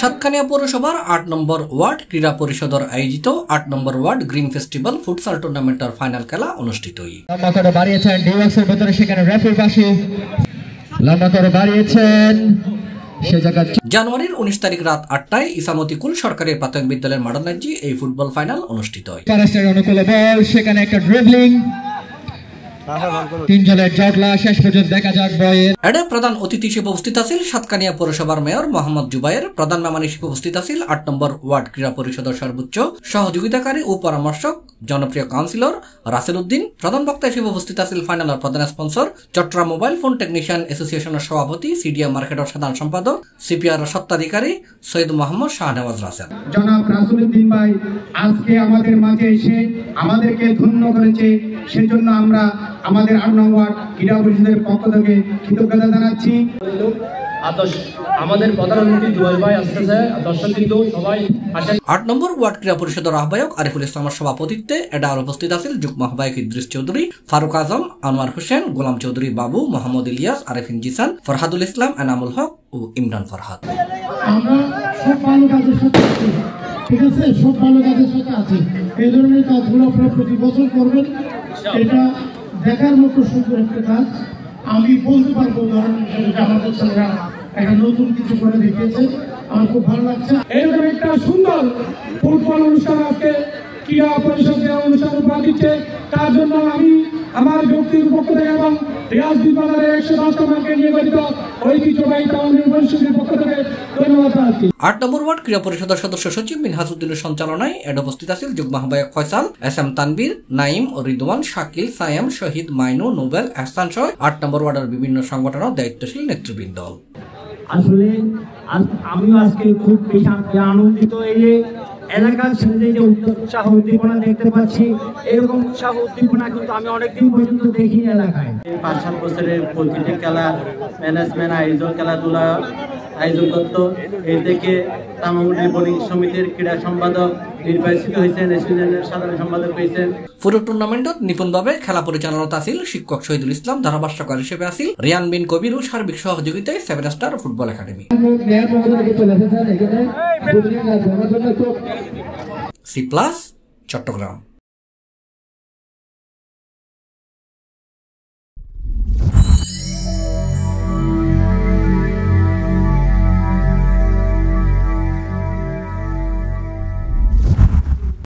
সাতকানিয়া পৌরসভার আট নম্বর ওয়ার্ড ক্রীড়া পরিষদর আয়োজিত আট number ward green festival futsal টুর্নামেন্টের ফাইনাল খেলা অনুষ্ঠিত বাড়িয়েছেন ডিওয়াক্সের ভেতরে সেখানে রেফের পাশে। লম্বা করে বাড়িয়েছেন জানুয়ারির উনিশ তারিখ রাত আটটায় ইসামতিকুল সরকারি প্রাথমিক বিদ্যালয়ের মাডার্নাজি এই ফুটবল ফাইনাল অনুষ্ঠিত হয়। সেখানে একটা ড্রিবলিং তিনজনের জটলা শেষ পর্যন্ত দেখা যাক বয়ের এডে প্রধান অতিথি হিসেবে উপস্থিত সাতকানিয়া পৌরসভার মেয়র মোহাম্মদ প্রধান মেহমান হিসেবে উপস্থিত আট নম্বর ওয়ার্ড ক্রীড়া পরিষদের সর্বোচ্চ সহযোগিতাকারী ও পরামর্শক জনপ্রিয় কাউন্সিলর রাসেল উদ্দিন। প্রধান বক্তা হিসেবে উপস্থিত ফাইনালের প্রধান sponsor Chattogram mobile phone technician অ্যাসোসিয়েশনের সভাপতি সিডিএম মার্কেটের সাধারণ সম্পাদক সিপিআর সত্ত্বাধিকারী সৈয়দ মোহাম্মদ শাহনওয়াজ রাসেল। জনাব রাসুলুদ্দিন ভাই আজকে আমাদের মাঝে এসে আমাদেরকে ধন্য করেছে। সেজন্য আমরা আমাদের আট নম্বর ক্রীড়া পরিষদের পক্ষ থেকে কৃতজ্ঞতা জানাচ্ছি। আমাদের প্রধান অতিথি ভাই আসতেছে। দর্শক কিন্তু সবাই আসেন। আট নম্বর ওয়ার্ড ক্রীড়া পরিষদের আহ্বায়ক আরিফুল ইসলামের সভাপতিত্বে এটা উপস্থিত আছিল যুগ্ম আহ্বায়ক ইদ্রিস চৌধুরী ফারুক আজম আনোয়ার হোসেন গোলাম চৌধুরী বাবু মোহাম্মদ ইলিয়াস আরিফিন জিসান ফরহাদুল ইসলাম এনামুল হক ও ইমরান ফরহাদ। আমরা সব ভালো কাজের সাথে আছি ঠিক আছে? সব ভালো কাজের সাথে আছি। এই ধরনের কাজগুলো আপনারা প্রতি বছর করবেন। এটা দেখার মতো সুন্দর একটা কাজ। আমি বলতে পারব উদাহরণ হিসেবে যে আমাদের ছেলেরা একটা নতুন কিছু করে দেখিয়েছে। আমার খুব ভালো লাগছে। এরকম একটা সুন্দর ফুটবল অনুষ্ঠান আজকে ক্রীড়া পরিষদ যে অনুষ্ঠান উপহার দিচ্ছে, তার জন্য আমি আমার ব্যক্তির পক্ষ থেকে এবং রিয়াজদ্দিন বাজারের একশো দশ নম্বরকে নিয়ে গঠিত ঐতিহ্যবাহী টাউন ইউনিভার্সিটির পক্ষ থেকে আট নম্বর ওয়ার্ড ক্রীড়া পরিষদের সদস্য সচিব মিনহাজউদ্দিনের সঞ্চালনায় এড উপস্থিত আছিল যুগ্ম আহ্বায়ক ফয়সাল এস এম তানবীর নাইম ও রিদওয়ান শাকিল সায়াম শহীদ মাইনু নোবেল এহসান সহ আট নম্বর ওয়ার্ডের বিভিন্ন সংগঠন ও দায়িত্বশীল নেতৃবৃন্দ। আসলে আমিও আজকে খুব আনন্দিত এই যে এলাকার ছেলেদের যে উৎসাহ উদ্দীপনা দেখতে পাচ্ছি এরকম উৎসাহ উদ্দীপনা কিন্তু আমি অনেকদিন পর্যন্ত দেখিনি এলাকায়। পাঁচ সাত বছরের প্রতিটি খেলা ম্যানেজমেন্ট আয়োজন খেলাধুলা আয়োজন করত এই থেকে তামামুলি বোলিং সমিতির ক্রীড়া সম্পাদক নির্বাচিত হয়েছেন সাধারণ সম্পাদক হয়েছেন। পুরো টুর্নামেন্টত নিপুণভাবে খেলা পরিচালনাত আছিল শিক্ষক শহীদুল ইসলাম ধারাভাষ্যকার হিসেবে আছিল রিয়ান বিন কবির ও সার্বিক সহযোগিতায় seven star football academy. C plus Chattogram.